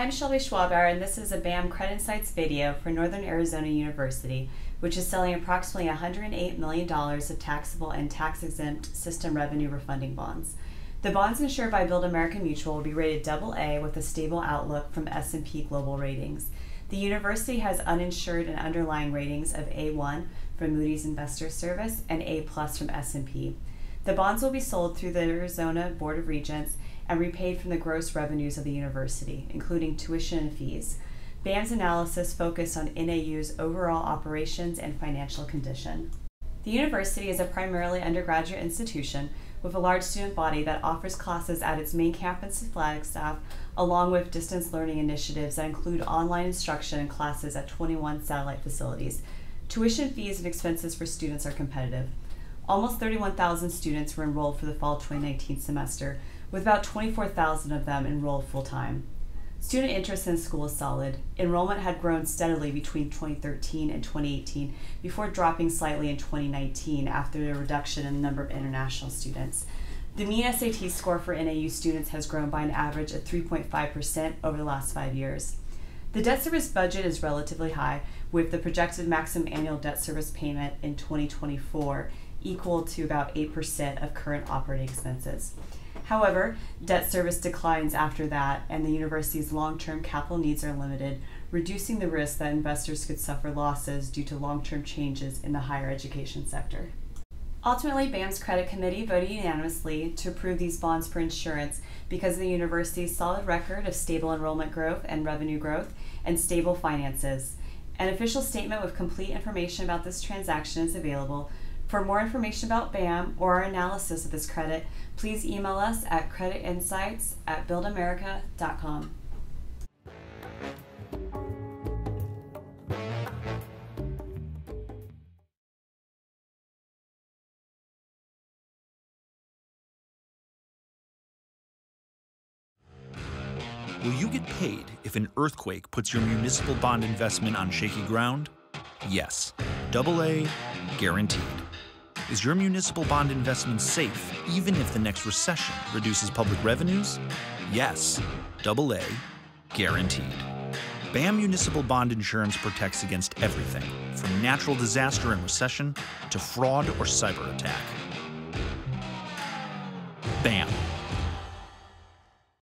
I'm Shelby Schwabauer, and this is a BAM Credit Insights video for Northern Arizona University, which is selling approximately $108 million of taxable and tax-exempt system revenue refunding bonds. The bonds insured by Build America Mutual will be rated AA with a stable outlook from S&P Global Ratings. The university has uninsured and underlying ratings of A1 from Moody's Investor Service and A from S&P. The bonds will be sold through the Arizona Board of Regents and repaid from the gross revenues of the university, including tuition and fees. BAM's analysis focused on NAU's overall operations and financial condition. The university is a primarily undergraduate institution with a large student body that offers classes at its main campus in Flagstaff, along with distance learning initiatives that include online instruction and classes at 21 satellite facilities. Tuition fees and expenses for students are competitive. Almost 31,000 students were enrolled for the fall 2019 semester, with about 24,000 of them enrolled full time. Student interest in school is solid. Enrollment had grown steadily between 2013 and 2018 before dropping slightly in 2019 after a reduction in the number of international students. The mean SAT score for NAU students has grown by an average of 3.5% over the last five years. The debt service budget is relatively high, with the projected maximum annual debt service payment in 2024 equal to about 8% of current operating expenses. However, debt service declines after that, and the university's long term capital needs are limited, reducing the risk that investors could suffer losses due to long term changes in the higher education sector. Ultimately, BAM's credit committee voted unanimously to approve these bonds for insurance because of the university's solid record of stable enrollment growth and revenue growth and stable finances. An official statement with complete information about this transaction is available, for more information about BAM or our analysis of this credit, please email us at creditinsights at buildamerica.com. Will you get paid if an earthquake puts your municipal bond investment on shaky ground? Yes. Double A guaranteed. Is your municipal bond investment safe even if the next recession reduces public revenues? Yes, double A, guaranteed. BAM Municipal Bond Insurance protects against everything, from natural disaster and recession to fraud or cyber attack. BAM.